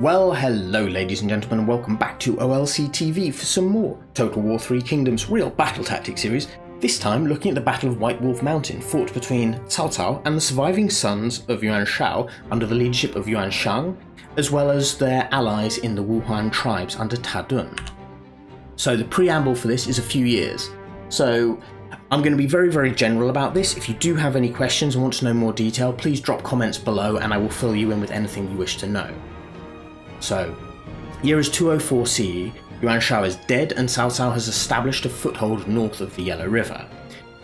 Well, hello ladies and gentlemen, and welcome back to OLC TV for some more Total War 3 Kingdoms real battle tactic series, this time looking at the Battle of White Wolf Mountain fought between Cao Cao and the surviving sons of Yuan Shao under the leadership of Yuan Shang, as well as their allies in the Wuhuan tribes under Ta Dun. So the preamble for this is a few years. So I'm going to be very, very general about this. If you do have any questions and want to know more detail, please drop comments below and I will fill you in with anything you wish to know. So, year is 204 CE, Yuan Shao is dead and Cao Cao has established a foothold north of the Yellow River.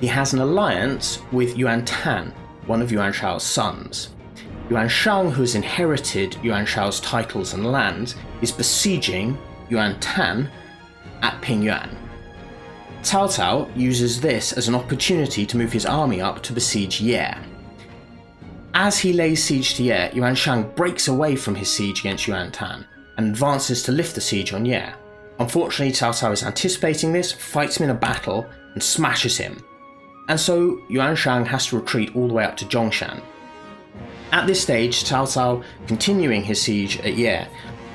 He has an alliance with Yuan Tan, one of Yuan Shao's sons. Yuan Shang, who has inherited Yuan Shao's titles and lands, is besieging Yuan Tan at Pingyuan. Cao Cao uses this as an opportunity to move his army up to besiege Ye. As he lays siege to Ye, Yuan Shang breaks away from his siege against Yuan Tan and advances to lift the siege on Ye. Unfortunately, Cao Cao is anticipating this, fights him in a battle, and smashes him. And so Yuan Shang has to retreat all the way up to Zhongshan. At this stage, Cao Cao, continuing his siege at Ye,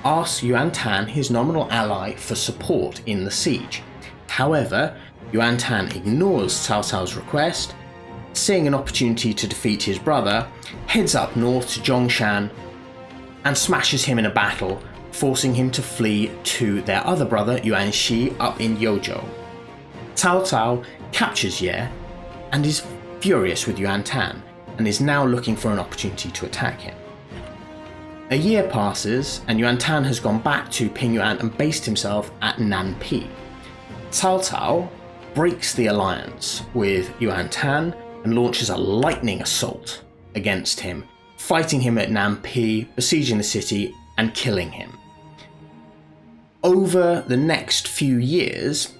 asks Yuan Tan, his nominal ally, for support in the siege. However, Yuan Tan ignores Cao Cao's request seeing an opportunity to defeat his brother, heads up north to Zhongshan and smashes him in a battle, forcing him to flee to their other brother Yuan Shi up in Youzhou. Cao Cao captures Ye and is furious with Yuan Tan and is now looking for an opportunity to attack him. A year passes and Yuan Tan has gone back to Pingyuan and based himself at Nanpi. Cao Cao breaks the alliance with Yuan Tan and launches a lightning assault against him, fighting him at Nanpi, besieging the city, and killing him. Over the next few years,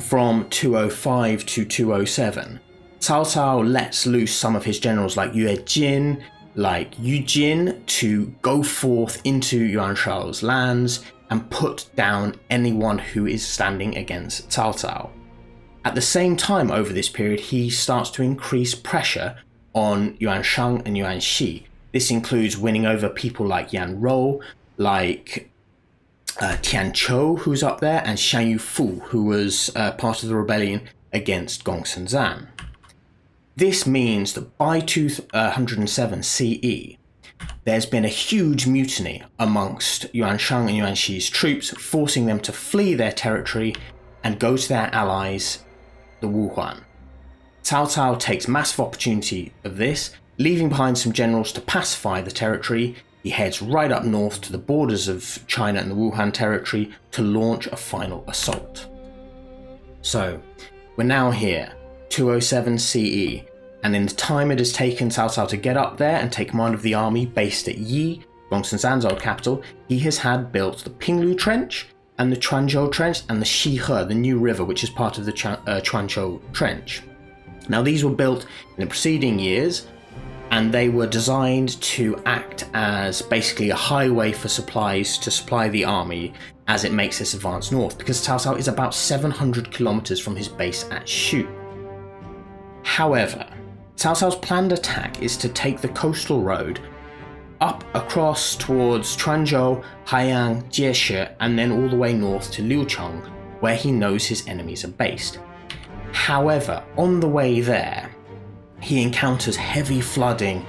from 205 to 207, Cao Cao lets loose some of his generals like Yue Jin, like Yu Jin, to go forth into Yuan Shao's lands and put down anyone who is standing against Cao Cao. At the same time, over this period, he starts to increase pressure on Yuan Shang and Yuan Shi. This includes winning over people like Yan Rou, like uh, Tian Qiu, who's up there, and Xianyu Fu, who was uh, part of the rebellion against Gongsun Zan. This means that by 207 CE, there's been a huge mutiny amongst Yuan Shang and Yuan Shi's troops, forcing them to flee their territory and go to their allies the Wuhuan. Cao Cao takes massive opportunity of this, leaving behind some generals to pacify the territory. He heads right up north to the borders of China and the Wuhuan territory to launch a final assault. So, we're now here, 207 CE, and in the time it has taken Cao Cao to get up there and take command of the army based at Yi, Gongsun Zan's old capital, he has had built the Pinglu Trench, and the Quanzhou Trench and the Xihe, the new river which is part of the Ch- uh, Trench. Now, these were built in the preceding years and they were designed to act as basically a highway for supplies to supply the army as it makes its advance north because Cao Cao is about 700 kilometers from his base at Xu. However, Cao Cao's planned attack is to take the coastal road up across towards Tranzhou, Haiyang, Jieshi, and then all the way north to Liucheng, where he knows his enemies are based. However, on the way there, he encounters heavy flooding,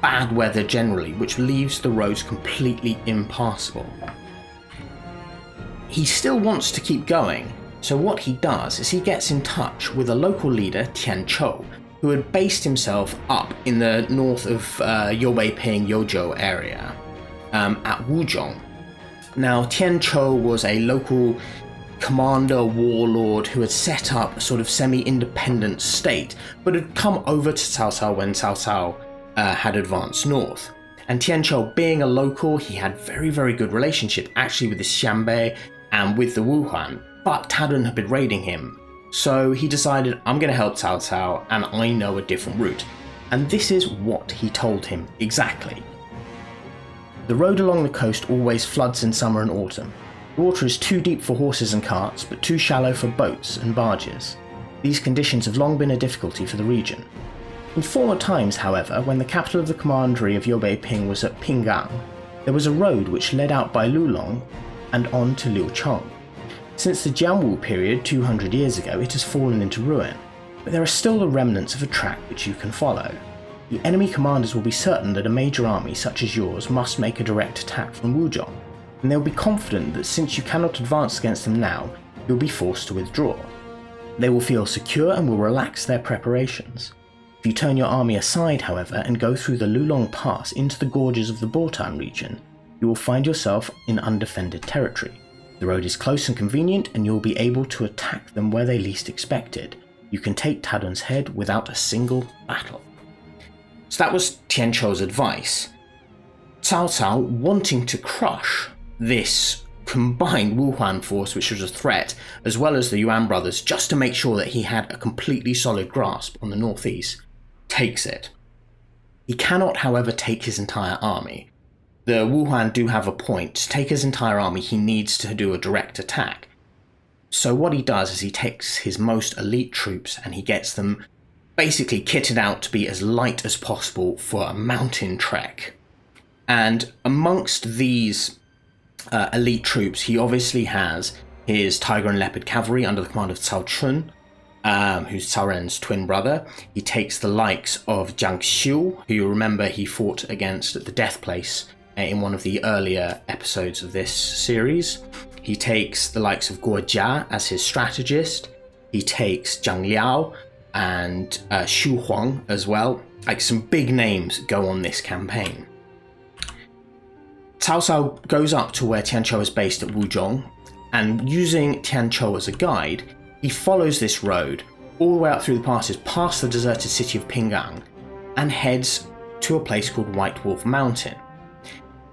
bad weather generally, which leaves the roads completely impassable. He still wants to keep going, so what he does is he gets in touch with a local leader, Tian Chou, who had based himself up in the north of uh, Ping Youzhou area um, at Wuzhong. Now, Tian Chou was a local commander warlord who had set up a sort of semi independent state, but had come over to Cao Cao when Cao Cao uh, had advanced north. And Tian Chou, being a local, he had very, very good relationship actually with the Xianbei and with the Wuhuan, but Ta Dun had been raiding him so he decided, I'm going to help Cao Cao and I know a different route. And this is what he told him exactly. The road along the coast always floods in summer and autumn. The water is too deep for horses and carts, but too shallow for boats and barges. These conditions have long been a difficulty for the region. In former times, however, when the capital of the commandery of Youbei Ping was at Pinggang, there was a road which led out by Lulong and on to Liucheng. Since the Jianwu period 200 years ago, it has fallen into ruin, but there are still the remnants of a track which you can follow. The enemy commanders will be certain that a major army such as yours must make a direct attack from Wuzhong, and they'll be confident that since you cannot advance against them now, you'll be forced to withdraw. They will feel secure and will relax their preparations. If you turn your army aside, however, and go through the Lulong Pass into the gorges of the Baitan region, you will find yourself in undefended territory. The road is close and convenient, and you will be able to attack them where they least expected. You can take Tadun's head without a single battle. So that was Tian advice. Cao Cao wanting to crush this combined Wuhuan force, which was a threat, as well as the Yuan brothers, just to make sure that he had a completely solid grasp on the northeast, takes it. He cannot, however, take his entire army. The Wuhuan do have a point. To take his entire army, he needs to do a direct attack. So what he does is he takes his most elite troops and he gets them basically kitted out to be as light as possible for a mountain trek. And amongst these uh, elite troops, he obviously has his Tiger and Leopard cavalry under the command of Cao Chun, um, who's Cao Ren's twin brother. He takes the likes of Zhang Xiu, who you remember he fought against at the Death Place in one of the earlier episodes of this series. He takes the likes of Guo Jia as his strategist. He takes Zhang Liao, and uh, Xu Huang as well. Like some big names go on this campaign. Cao Cao goes up to where Tian Chou is based at Wuzhong, and using Tian Chou as a guide, he follows this road all the way up through the passes past the deserted city of Pinggang and heads to a place called White Wolf Mountain.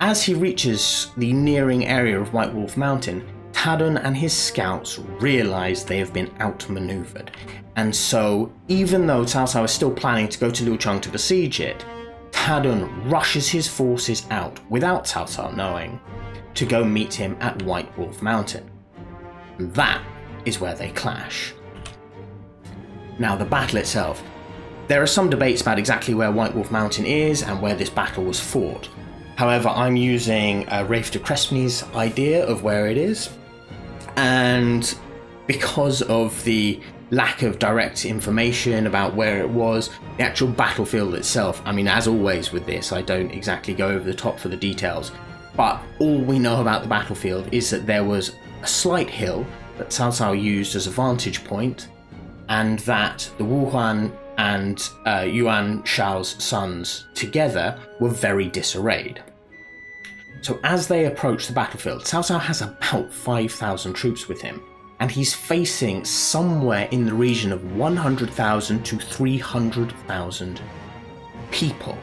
As he reaches the nearing area of White Wolf Mountain, Tadun and his scouts realize they have been outmaneuvered and so, even though Cao Cao is still planning to go to Liucheng to besiege it, Tadun rushes his forces out without Cao Cao knowing to go meet him at White Wolf Mountain. And that is where they clash. Now, the battle itself. There are some debates about exactly where White Wolf Mountain is and where this battle was fought. However, I'm using uh, Rafe de Crespigny's idea of where it is, and because of the lack of direct information about where it was, the actual battlefield itself. I mean, as always with this, I don't exactly go over the top for the details, but all we know about the battlefield is that there was a slight hill that Cao Cao used as a vantage point, and that the Wuhuan and uh, Yuan Shao's sons together were very disarrayed. So as they approach the battlefield, Cao Cao has about 5,000 troops with him, and he's facing somewhere in the region of 100,000 to 300,000 people.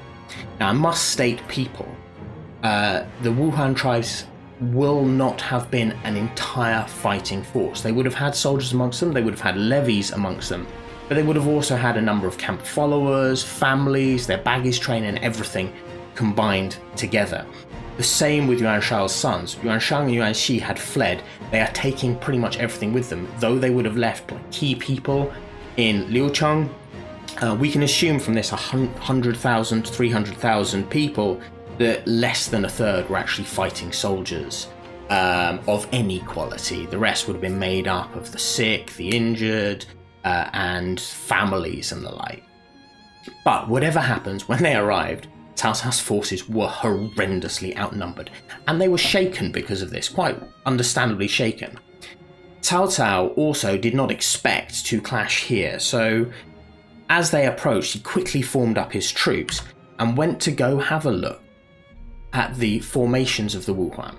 Now, I must state people. Uh, the Wuhuan tribes will not have been an entire fighting force. They would have had soldiers amongst them, they would have had levies amongst them, but they would have also had a number of camp followers, families, their baggage train, and everything combined together. The same with Yuan Shao's sons. Yuan Shang and Yuan Shi had fled. They are taking pretty much everything with them, though they would have left like, key people in Liucheng. Uh, we can assume from this 100,000 to 300,000 people that less than a third were actually fighting soldiers um, of any quality. The rest would have been made up of the sick, the injured, uh, and families and the like. But whatever happens, when they arrived, Cao's forces were horrendously outnumbered, and they were shaken because of this, quite understandably shaken. Cao Cao also did not expect to clash here, so as they approached, he quickly formed up his troops and went to go have a look at the formations of the Wuhuan.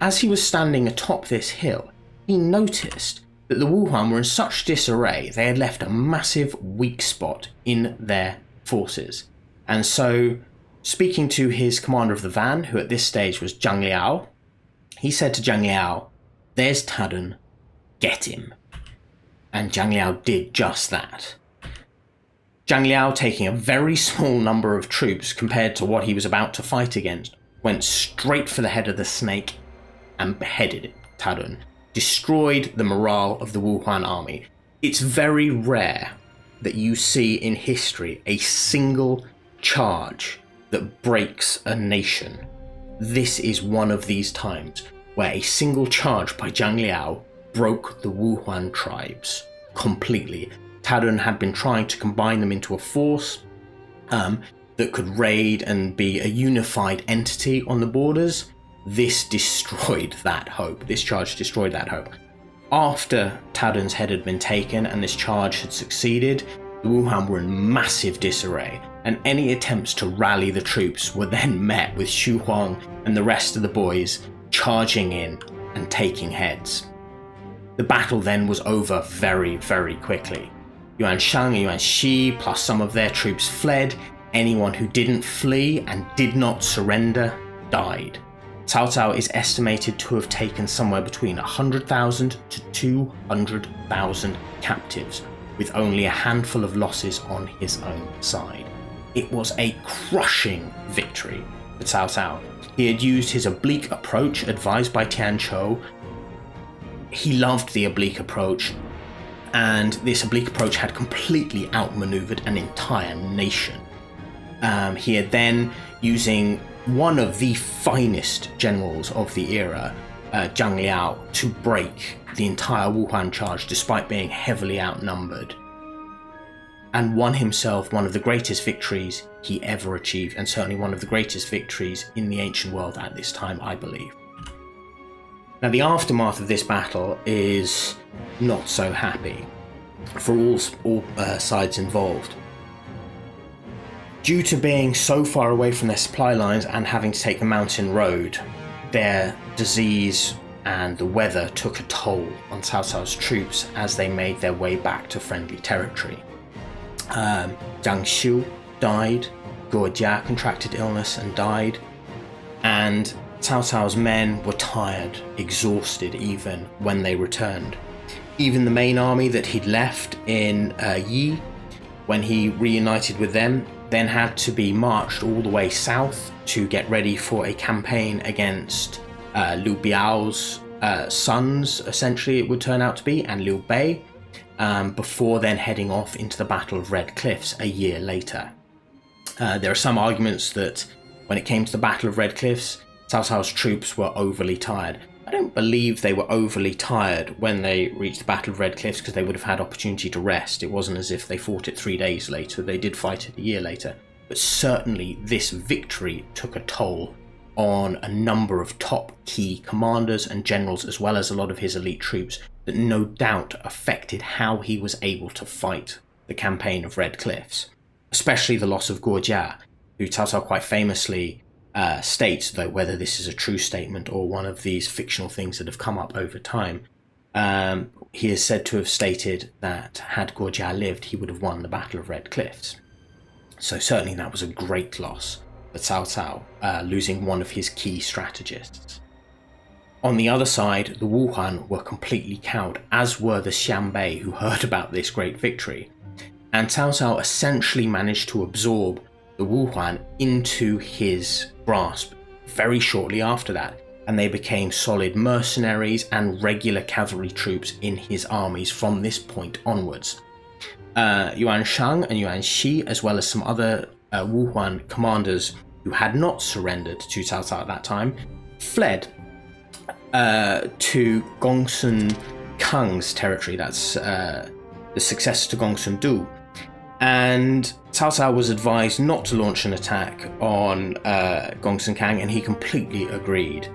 As he was standing atop this hill, he noticed that the Wuhuan were in such disarray they had left a massive weak spot in their forces. And so Speaking to his commander of the van, who at this stage was Zhang Liao, he said to Zhang Liao, There's Tadun, get him. And Zhang Liao did just that. Zhang Liao, taking a very small number of troops compared to what he was about to fight against, went straight for the head of the snake and beheaded Tadun, destroyed the morale of the Wuhuan army. It's very rare that you see in history a single charge that breaks a nation. this is one of these times where a single charge by Zhang Liao broke the Wuhuan tribes completely. Tao had been trying to combine them into a force um, that could raid and be a unified entity on the borders. This destroyed that hope. This charge destroyed that hope. After Tadun's head had been taken and this charge had succeeded, the Wuhuan were in massive disarray, and any attempts to rally the troops were then met with Xu Huang and the rest of the boys charging in and taking heads. The battle then was over very, very quickly. Yuan Shang and Yuan Shi, plus some of their troops, fled. Anyone who didn't flee and did not surrender died. Cao Cao is estimated to have taken somewhere between 100,000 to 200,000 captives, with only a handful of losses on his own side. It was a crushing victory for Cao Cao. He had used his oblique approach advised by Tian Chou. He loved the oblique approach, and this oblique approach had completely outmaneuvered an entire nation. Um, he had then, using one of the finest generals of the era, uh, Zhang Liao, to break the entire Wuhuan charge despite being heavily outnumbered, and won himself one of the greatest victories he ever achieved, and certainly one of the greatest victories in the ancient world at this time, I believe. Now, the aftermath of this battle is not so happy for all, all uh, sides involved. Due to being so far away from their supply lines and having to take the mountain road, their disease and the weather took a toll on Cao Cao's troops as they made their way back to friendly territory. Um, Zhang Xiu died, Guo Jia contracted illness and died, and Cao Cao's men were tired, exhausted even when they returned. Even the main army that he'd left in uh, Yi, when he reunited with them, then had to be marched all the way south to get ready for a campaign against uh, Liu Biao's uh, sons, essentially, it would turn out to be, and Liu Bei, um, before then heading off into the Battle of Red Cliffs a year later. Uh, there are some arguments that when it came to the Battle of Red Cliffs, Cao Cao's troops were overly tired. I don't believe they were overly tired when they reached the Battle of Red Cliffs because they would have had opportunity to rest. It wasn't as if they fought it three days later, they did fight it a year later. But certainly this victory took a toll on a number of top key commanders and generals, as well as a lot of his elite troops, that no doubt affected how he was able to fight the campaign of Red Cliffs. Especially the loss of Guo Jia, who Cao quite famously uh, states, though whether this is a true statement or one of these fictional things that have come up over time, um, he is said to have stated that had Guo lived, he would have won the Battle of Red Cliffs. So certainly that was a great loss for Cao Cao, uh, losing one of his key strategists. On the other side, the Wuhuan were completely cowed, as were the Xianbei who heard about this great victory. And Cao Cao essentially managed to absorb the Wuhuan into his grasp very shortly after that, and they became solid mercenaries and regular cavalry troops in his armies from this point onwards. Uh, Yuan Shang and Yuan Shi, as well as some other uh, Wuhuan commanders who had not surrendered to Cao Cao at that time, fled uh, to Gongsun Kang's territory. That's uh, the successor to Gongsun Du, and Cao Cao was advised not to launch an attack on uh, Gongsun Kang, and he completely agreed.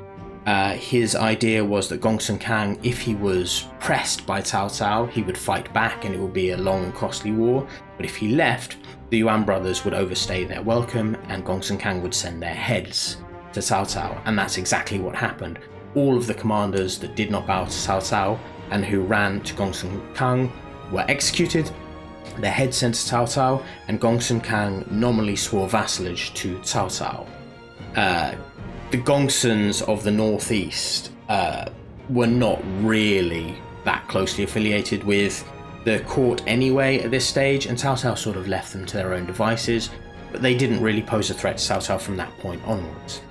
Uh, his idea was that Gongsun Kang, if he was pressed by Cao Cao, he would fight back and it would be a long and costly war. But if he left, the Yuan brothers would overstay their welcome and Gongsun Kang would send their heads to Cao Cao. And that's exactly what happened. All of the commanders that did not bow to Cao Cao and who ran to Gongsun Kang were executed their head sent to Cao, and Gongsun Kang nominally swore vassalage to Cao. Uh, the Gongsuns of the northeast uh, were not really that closely affiliated with the court anyway at this stage, and Cao sort of left them to their own devices, but they didn't really pose a threat to Cao from that point onwards.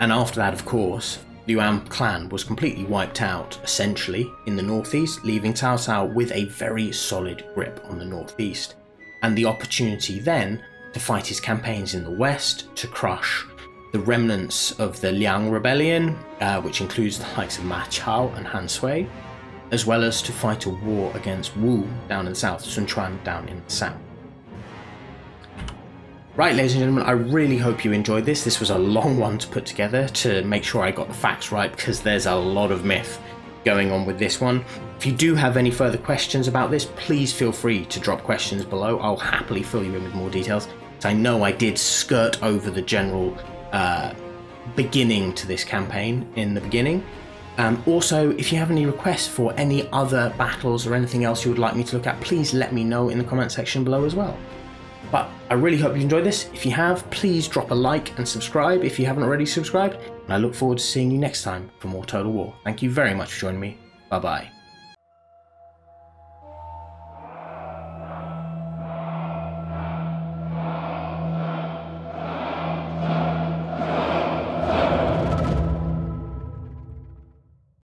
And after that, of course, Yuan clan was completely wiped out, essentially, in the northeast, leaving Cao Cao with a very solid grip on the northeast, and the opportunity then to fight his campaigns in the west to crush the remnants of the Liang Rebellion, uh, which includes the likes of Ma Chao and Han Sui, as well as to fight a war against Wu down in the south, Sun Quan down in the south. Right, ladies and gentlemen, I really hope you enjoyed this. This was a long one to put together to make sure I got the facts right because there's a lot of myth going on with this one. If you do have any further questions about this, please feel free to drop questions below. I'll happily fill you in with more details. I know I did skirt over the general uh, beginning to this campaign in the beginning. Um, also, if you have any requests for any other battles or anything else you would like me to look at, please let me know in the comment section below as well. But I really hope you enjoyed this. If you have, please drop a like and subscribe if you haven't already subscribed. And I look forward to seeing you next time for more Total War. Thank you very much for joining me. Bye bye.